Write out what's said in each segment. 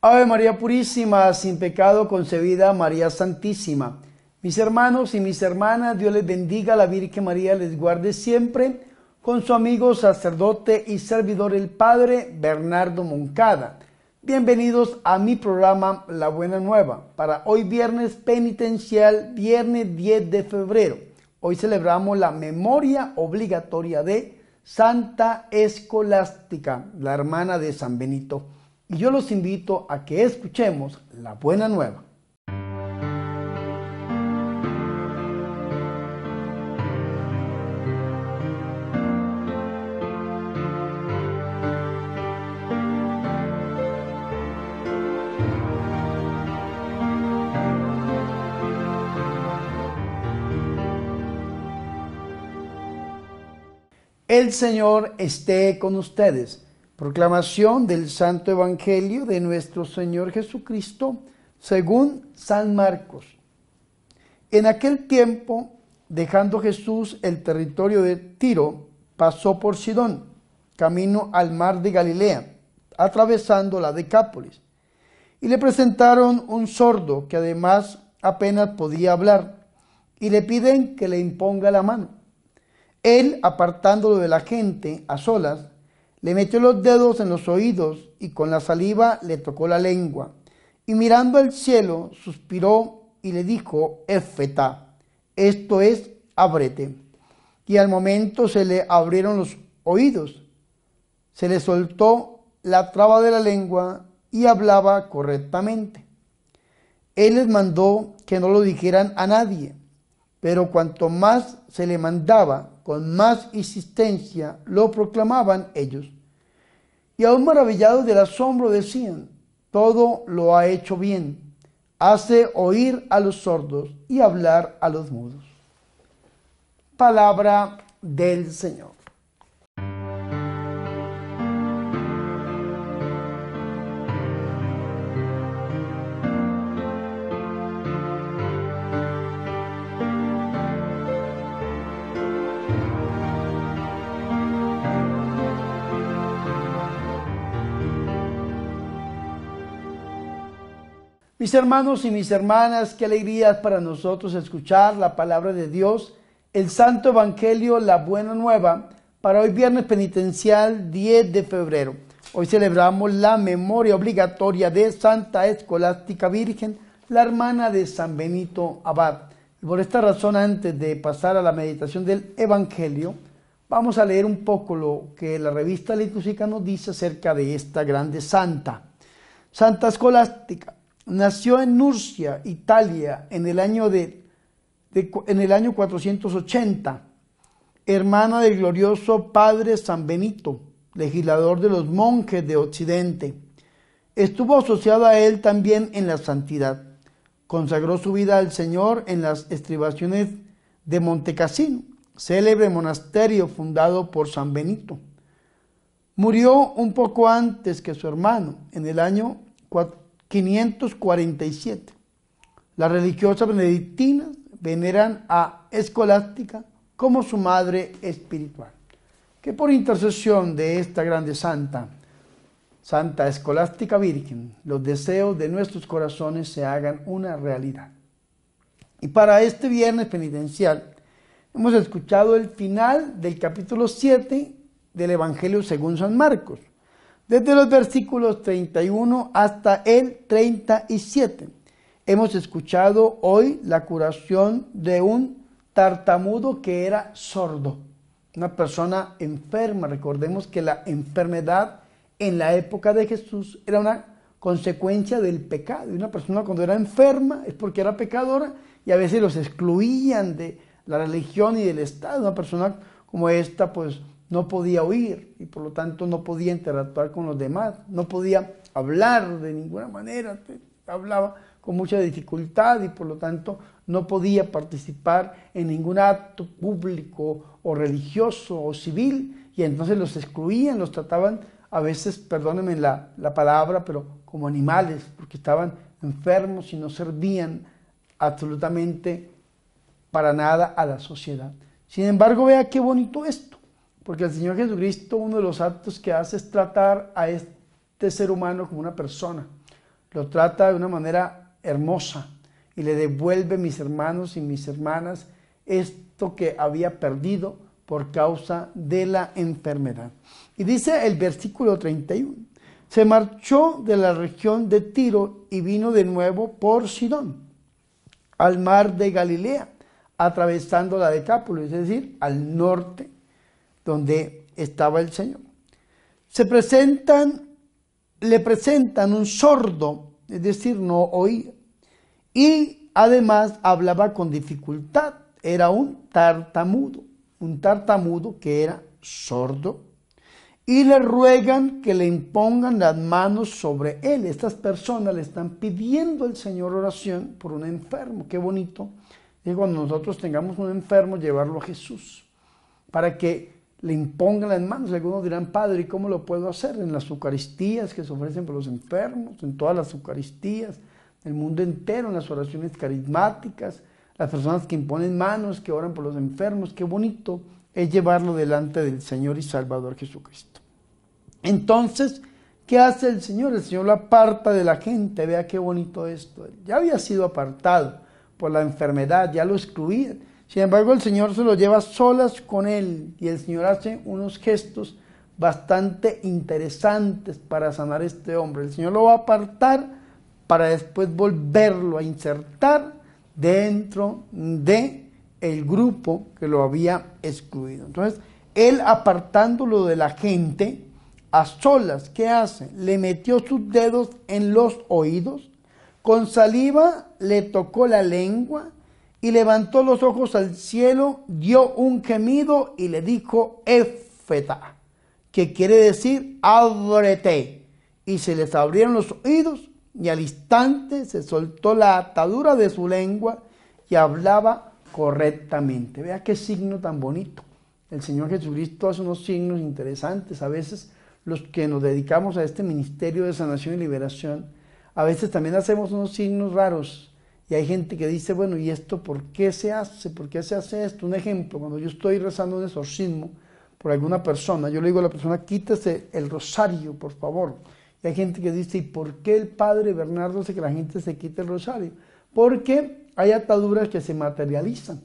Ave María Purísima, sin pecado concebida, María Santísima. Mis hermanos y mis hermanas, Dios les bendiga, la Virgen María les guarde siempre, con su amigo sacerdote y servidor el Padre Bernardo Moncada. Bienvenidos a mi programa La Buena Nueva, para hoy viernes penitencial, viernes 10 de febrero. Hoy celebramos la memoria obligatoria de Santa Escolástica, la hermana de San Benito y yo los invito a que escuchemos la buena nueva. El Señor esté con ustedes Proclamación del Santo Evangelio de nuestro Señor Jesucristo según San Marcos. En aquel tiempo, dejando Jesús el territorio de Tiro, pasó por Sidón, camino al mar de Galilea, atravesando la Decápolis. Y le presentaron un sordo que además apenas podía hablar, y le piden que le imponga la mano. Él, apartándolo de la gente a solas, le metió los dedos en los oídos y con la saliva le tocó la lengua. Y mirando al cielo, suspiró y le dijo, Éfeta, esto es, ábrete. Y al momento se le abrieron los oídos, se le soltó la traba de la lengua y hablaba correctamente. Él les mandó que no lo dijeran a nadie, pero cuanto más se le mandaba, con más insistencia lo proclamaban ellos. Y aún maravillados del asombro decían, todo lo ha hecho bien, hace oír a los sordos y hablar a los mudos. Palabra del Señor. Mis hermanos y mis hermanas, qué alegría para nosotros escuchar la palabra de Dios, el Santo Evangelio, la Buena Nueva, para hoy viernes penitencial 10 de febrero. Hoy celebramos la memoria obligatoria de Santa Escolástica Virgen, la hermana de San Benito Abad. Y por esta razón, antes de pasar a la meditación del Evangelio, vamos a leer un poco lo que la revista litúrgica nos dice acerca de esta grande santa. Santa Escolástica Nació en Nurcia, Italia, en el año, de, en el año 480, hermana del glorioso padre San Benito, legislador de los monjes de Occidente. Estuvo asociada a él también en la santidad. Consagró su vida al Señor en las estribaciones de Montecassino, célebre monasterio fundado por San Benito. Murió un poco antes que su hermano, en el año 547. Las religiosas benedictinas veneran a Escolástica como su madre espiritual. Que por intercesión de esta grande santa, Santa Escolástica Virgen, los deseos de nuestros corazones se hagan una realidad. Y para este viernes penitencial hemos escuchado el final del capítulo 7 del Evangelio según San Marcos desde los versículos 31 hasta el 37. Hemos escuchado hoy la curación de un tartamudo que era sordo, una persona enferma. Recordemos que la enfermedad en la época de Jesús era una consecuencia del pecado. Y una persona cuando era enferma es porque era pecadora y a veces los excluían de la religión y del Estado. Una persona como esta pues no podía oír y por lo tanto no podía interactuar con los demás, no podía hablar de ninguna manera, hablaba con mucha dificultad y por lo tanto no podía participar en ningún acto público o religioso o civil. Y entonces los excluían, los trataban a veces, perdónenme la, la palabra, pero como animales, porque estaban enfermos y no servían absolutamente para nada a la sociedad. Sin embargo, vea qué bonito esto porque el Señor Jesucristo, uno de los actos que hace es tratar a este ser humano como una persona, lo trata de una manera hermosa y le devuelve mis hermanos y mis hermanas esto que había perdido por causa de la enfermedad. Y dice el versículo 31, se marchó de la región de Tiro y vino de nuevo por Sidón, al mar de Galilea, atravesando la Decápolis, es decir, al norte, donde estaba el Señor. Se presentan, le presentan un sordo, es decir, no oía, y además hablaba con dificultad, era un tartamudo, un tartamudo que era sordo y le ruegan que le impongan las manos sobre él. Estas personas le están pidiendo al Señor oración por un enfermo. Qué bonito. Y cuando nosotros tengamos un enfermo, llevarlo a Jesús para que le impongan las manos. Algunos dirán, Padre, ¿y cómo lo puedo hacer? En las Eucaristías que se ofrecen por los enfermos, en todas las Eucaristías, el mundo entero, en las oraciones carismáticas, las personas que imponen manos, que oran por los enfermos. Qué bonito es llevarlo delante del Señor y Salvador Jesucristo. Entonces, ¿qué hace el Señor? El Señor lo aparta de la gente. Vea qué bonito esto. Ya había sido apartado por la enfermedad, ya lo excluía. Sin embargo, el Señor se lo lleva solas con él y el Señor hace unos gestos bastante interesantes para sanar a este hombre. El Señor lo va a apartar para después volverlo a insertar dentro de el grupo que lo había excluido. Entonces, él apartándolo de la gente, a solas, ¿qué hace? Le metió sus dedos en los oídos, con saliva le tocó la lengua y levantó los ojos al cielo, dio un gemido y le dijo, Efeta, que quiere decir, ábrete. Y se les abrieron los oídos y al instante se soltó la atadura de su lengua y hablaba correctamente. Vea qué signo tan bonito. El Señor Jesucristo hace unos signos interesantes. A veces los que nos dedicamos a este ministerio de sanación y liberación, a veces también hacemos unos signos raros. Y hay gente que dice, bueno, ¿y esto por qué se hace? ¿Por qué se hace esto? Un ejemplo, cuando yo estoy rezando un exorcismo por alguna persona, yo le digo a la persona, quítese el rosario, por favor. Y hay gente que dice, ¿y por qué el padre Bernardo hace que la gente se quite el rosario? Porque hay ataduras que se materializan.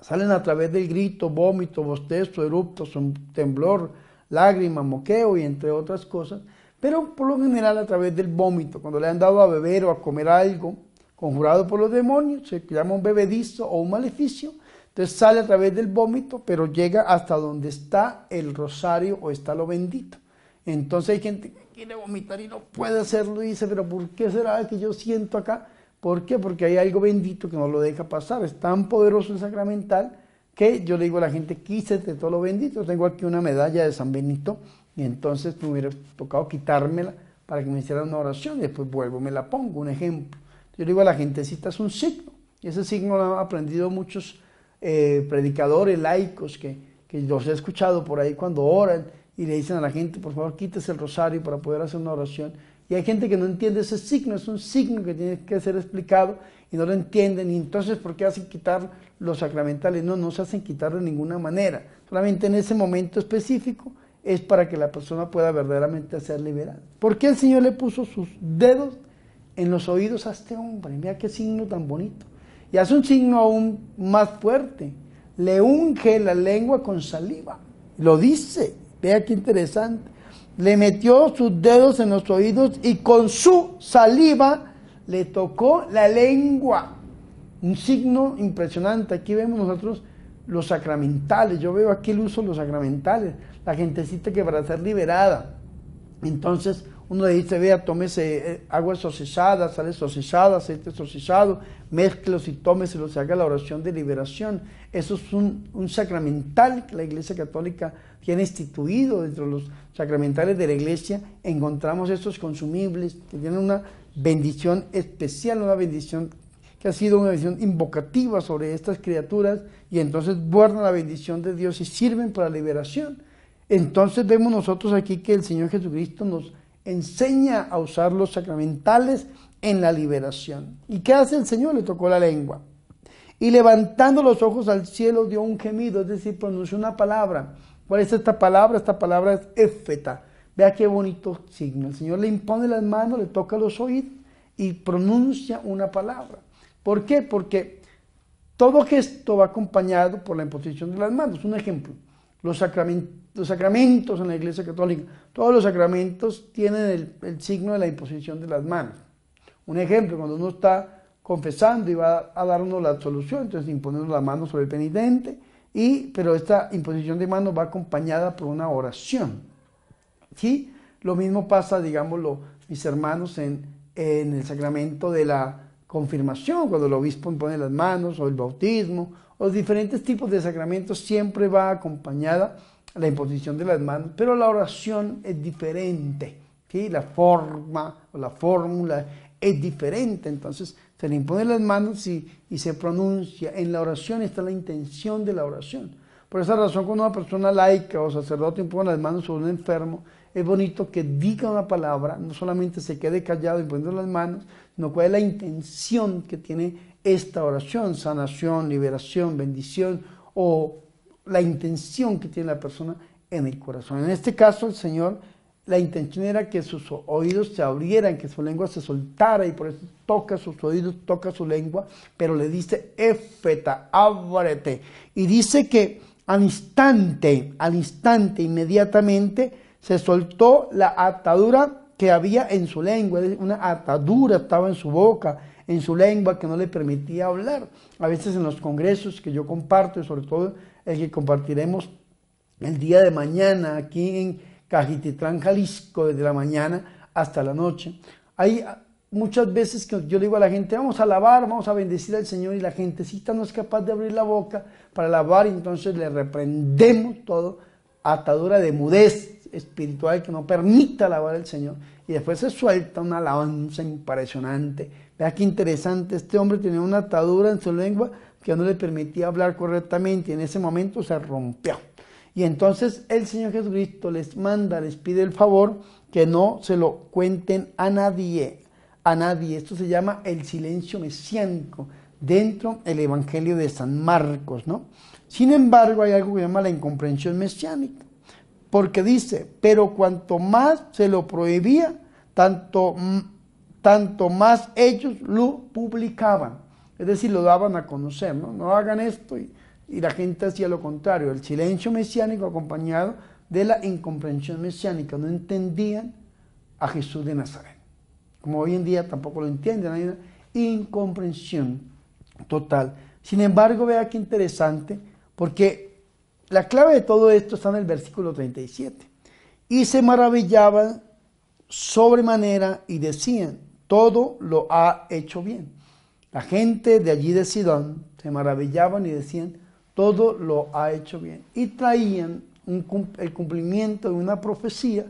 Salen a través del grito, vómito, bostezo, erupto, temblor, lágrima, moqueo y entre otras cosas, pero por lo general a través del vómito, cuando le han dado a beber o a comer algo conjurado por los demonios, se llama un bebedizo o un maleficio, entonces sale a través del vómito, pero llega hasta donde está el rosario o está lo bendito. Entonces hay gente que quiere vomitar y no puede hacerlo y dice, pero ¿por qué será que yo siento acá? ¿Por qué? Porque hay algo bendito que no lo deja pasar. Es tan poderoso el sacramental que yo le digo a la gente, quísete todo lo bendito. Tengo aquí una medalla de San Benito y entonces me hubiera tocado quitármela para que me hicieran una oración y después vuelvo, me la pongo, un ejemplo. Yo digo a la gente, gentecita, es un signo. Y ese signo lo han aprendido muchos eh, predicadores laicos que, que los he escuchado por ahí cuando oran y le dicen a la gente, por favor, quítese el rosario para poder hacer una oración. Y hay gente que no entiende ese signo, es un signo que tiene que ser explicado y no lo entienden. Y entonces, ¿por qué hacen quitar los sacramentales? No, no se hacen quitar de ninguna manera. Solamente en ese momento específico es para que la persona pueda verdaderamente ser liberada. ¿Por qué el Señor le puso sus dedos en los oídos a este hombre? Mira qué signo tan bonito. Y hace un signo aún más fuerte. Le unge la lengua con saliva. Lo dice. Vea qué interesante le metió sus dedos en los oídos y con su saliva le tocó la lengua. Un signo impresionante. Aquí vemos nosotros los sacramentales. Yo veo aquí el uso de los sacramentales. La gentecita que para ser liberada. Entonces uno le dice, vea, tómese eh, agua exorcizada, sal exorcizada, aceite exorcizado, mezclos y tómeselo, se haga la oración de liberación. Eso es un, un sacramental que la Iglesia Católica tiene instituido dentro de los sacramentales de la iglesia, encontramos estos consumibles que tienen una bendición especial, una bendición que ha sido una bendición invocativa sobre estas criaturas y entonces guardan la bendición de Dios y sirven para la liberación. Entonces vemos nosotros aquí que el Señor Jesucristo nos enseña a usar los sacramentales en la liberación. ¿Y qué hace el Señor? Le tocó la lengua. Y levantando los ojos al cielo dio un gemido, es decir, pronunció una palabra ¿Cuál es esta palabra? Esta palabra es éfeta. Vea qué bonito signo. El Señor le impone las manos, le toca los oídos y pronuncia una palabra. ¿Por qué? Porque todo gesto va acompañado por la imposición de las manos. Un ejemplo, los sacramentos, en la Iglesia Católica, todos los sacramentos tienen el, signo de la imposición de las manos. Un ejemplo, cuando uno está confesando y va a darnos la absolución, entonces imponemos la mano sobre el penitente, y, pero esta imposición de manos va acompañada por una oración. ¿Sí? Lo mismo pasa, digámoslo, mis hermanos, en, el sacramento de la confirmación, cuando el obispo impone las manos, o el bautismo, los diferentes tipos de sacramentos, siempre va acompañada la imposición de las manos, pero la oración es diferente, ¿sí? la forma o la fórmula es diferente, entonces se le imponen las manos y, y, se pronuncia. En la oración está la intención de la oración. Por esa razón, cuando una persona laica o sacerdote impone las manos sobre un enfermo, es bonito que diga una palabra, no solamente se quede callado y poniendo las manos, sino cuál es la intención que tiene esta oración, sanación, liberación, bendición o la intención que tiene la persona en el corazón. En este caso, el Señor, la intención era que sus oídos se abrieran, que su lengua se soltara y por eso toca sus oídos, toca su lengua, pero le dice, éfeta, ábrete. Y dice que al instante, al instante, inmediatamente, se soltó la atadura que había en su lengua, una atadura estaba en su boca, en su lengua que no le permitía hablar. A veces en los congresos que yo comparto, y sobre todo el que compartiremos el día de mañana aquí en Cajititlán, Jalisco, desde la mañana hasta la noche, hay muchas veces que yo digo a la gente, vamos a alabar, vamos a bendecir al Señor y la gentecita no es capaz de abrir la boca para alabar, y entonces le reprendemos todo, atadura de mudez, espiritual que no permita alabar al Señor. Y después se suelta una alabanza impresionante. Vea qué interesante, este hombre tenía una atadura en su lengua que no le permitía hablar correctamente y en ese momento se rompió. Y entonces el Señor Jesucristo les manda, les pide el favor que no se lo cuenten a nadie, a nadie. Esto se llama el silencio mesiánico dentro del Evangelio de San Marcos, ¿no? Sin embargo, hay algo que se llama la incomprensión mesiánica porque dice, pero cuanto más se lo prohibía, tanto, tanto más ellos lo publicaban. Es decir, lo daban a conocer, ¿no? No hagan esto y, y la gente hacía lo contrario. El silencio mesiánico acompañado de la incomprensión mesiánica. No entendían a Jesús de Nazaret. Como hoy en día tampoco lo entienden, hay una incomprensión total. Sin embargo, vea qué interesante, porque la clave de todo esto está en el versículo 37. Y se maravillaban sobremanera y decían, todo lo ha hecho bien. La gente de allí de Sidón se maravillaban y decían, todo lo ha hecho bien. Y traían el cumplimiento de una profecía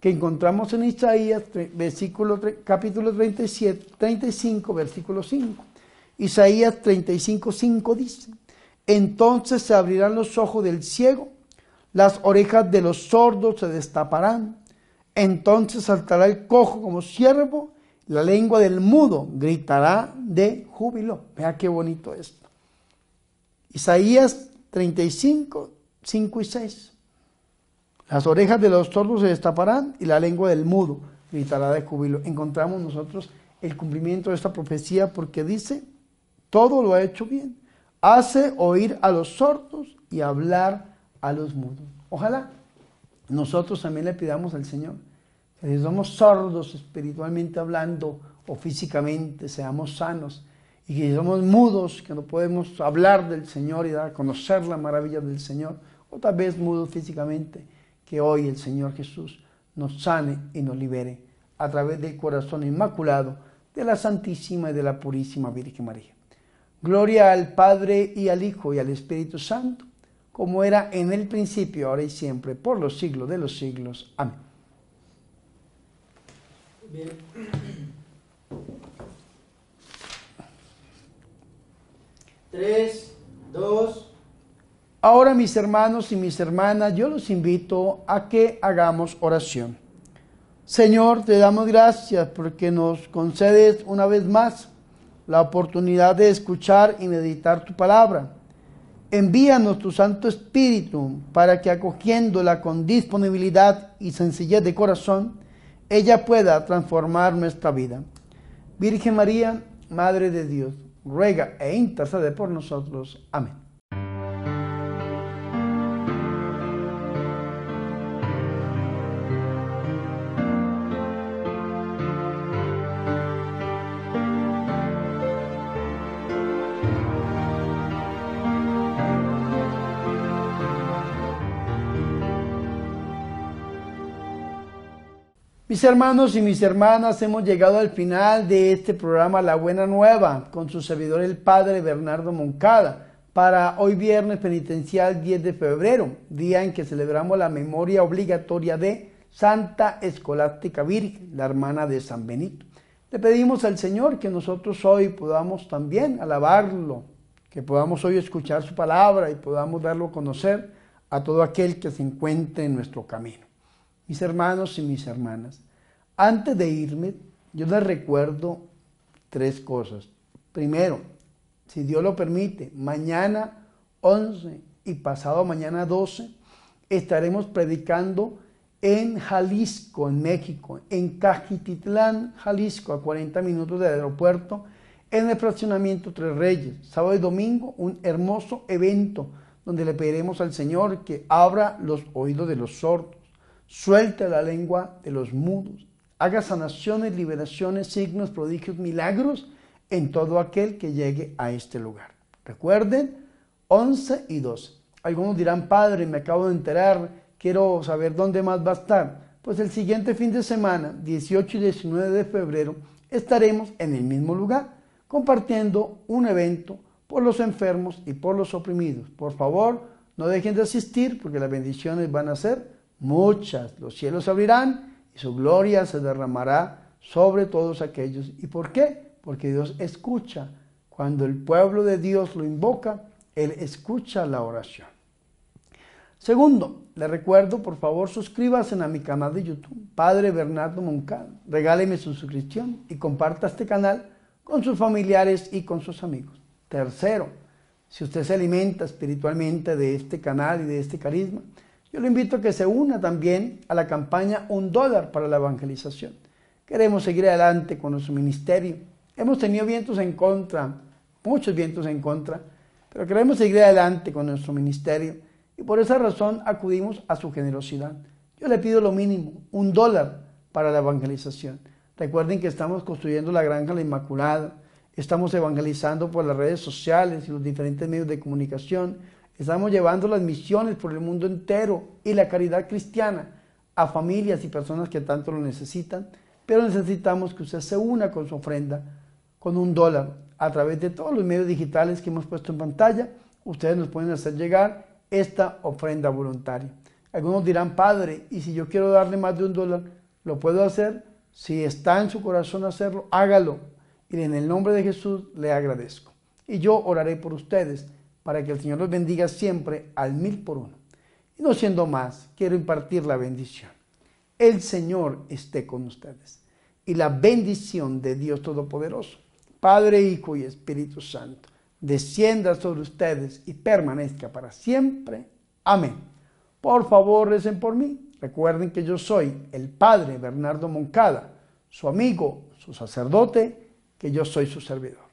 que encontramos en Isaías, versículo, capítulo 37, 35, versículo 5. Isaías 35, 5 dice, entonces se abrirán los ojos del ciego, las orejas de los sordos se destaparán. Entonces saltará el cojo como siervo, la lengua del mudo gritará de júbilo. Vea qué bonito esto. Isaías 35, 5 y 6. Las orejas de los sordos se destaparán y la lengua del mudo gritará de júbilo. Encontramos nosotros el cumplimiento de esta profecía porque dice, todo lo ha hecho bien hace oír a los sordos y hablar a los mudos. Ojalá nosotros también le pidamos al Señor que si somos sordos espiritualmente hablando o físicamente, seamos sanos y que si somos mudos, que no podemos hablar del Señor y dar a conocer la maravilla del Señor, o tal vez mudos físicamente, que hoy el Señor Jesús nos sane y nos libere a través del corazón inmaculado de la Santísima y de la Purísima Virgen María. Gloria al Padre y al Hijo y al Espíritu Santo, como era en el principio, ahora y siempre, por los siglos de los siglos. Amén. Bien. Tres, dos. Ahora mis hermanos y mis hermanas, yo los invito a que hagamos oración. Señor, te damos gracias porque nos concedes una vez más la oportunidad de escuchar y meditar tu palabra. Envíanos tu Santo Espíritu para que acogiéndola con disponibilidad y sencillez de corazón, ella pueda transformar nuestra vida. Virgen María, Madre de Dios, ruega e intercede por nosotros. Amén. Mis hermanos y mis hermanas, hemos llegado al final de este programa La Buena Nueva con su servidor el Padre Bernardo Moncada para hoy viernes penitencial 10 de febrero, día en que celebramos la memoria obligatoria de Santa Escolástica Virgen, la hermana de San Benito. Le pedimos al Señor que nosotros hoy podamos también alabarlo, que podamos hoy escuchar su palabra y podamos darlo a conocer a todo aquel que se encuentre en nuestro camino mis hermanos y mis hermanas, antes de irme, yo les recuerdo tres cosas. Primero, si Dios lo permite, mañana 11 y pasado mañana 12 estaremos predicando en Jalisco, en México, en Cajititlán, Jalisco, a 40 minutos del aeropuerto, en el fraccionamiento Tres Reyes. Sábado y domingo, un hermoso evento donde le pediremos al Señor que abra los oídos de los sordos suelte la lengua de los mudos, haga sanaciones, liberaciones, signos, prodigios, milagros en todo aquel que llegue a este lugar. Recuerden, 11 y 12. Algunos dirán, Padre, me acabo de enterar, quiero saber dónde más va a estar. Pues el siguiente fin de semana, 18 y 19 de febrero, estaremos en el mismo lugar, compartiendo un evento por los enfermos y por los oprimidos. Por favor, no dejen de asistir porque las bendiciones van a ser muchas. Los cielos se abrirán su gloria se derramará sobre todos aquellos. ¿Y por qué? Porque Dios escucha. Cuando el pueblo de Dios lo invoca, Él escucha la oración. Segundo, le recuerdo, por favor, suscríbase a mi canal de YouTube, Padre Bernardo Moncada. Regáleme su suscripción y comparta este canal con sus familiares y con sus amigos. Tercero, si usted se alimenta espiritualmente de este canal y de este carisma, yo le invito a que se una también a la campaña Un dólar para la evangelización. Queremos seguir adelante con nuestro ministerio. Hemos tenido vientos en contra, muchos vientos en contra, pero queremos seguir adelante con nuestro ministerio y por esa razón acudimos a su generosidad. Yo le pido lo mínimo, un dólar para la evangelización. Recuerden que estamos construyendo la granja La Inmaculada, estamos evangelizando por las redes sociales y los diferentes medios de comunicación, Estamos llevando las misiones por el mundo entero y la caridad cristiana a familias y personas que tanto lo necesitan, pero necesitamos que usted se una con su ofrenda con un dólar a través de todos los medios digitales que hemos puesto en pantalla. Ustedes nos pueden hacer llegar esta ofrenda voluntaria. Algunos dirán, Padre, y si yo quiero darle más de un dólar, ¿lo puedo hacer? Si está en su corazón hacerlo, hágalo. Y en el nombre de Jesús le agradezco. Y yo oraré por ustedes para que el Señor los bendiga siempre al mil por uno. Y no siendo más, quiero impartir la bendición. El Señor esté con ustedes. Y la bendición de Dios Todopoderoso, Padre, Hijo y Espíritu Santo, descienda sobre ustedes y permanezca para siempre. Amén. Por favor, recen por mí. Recuerden que yo soy el Padre Bernardo Moncada, su amigo, su sacerdote, que yo soy su servidor.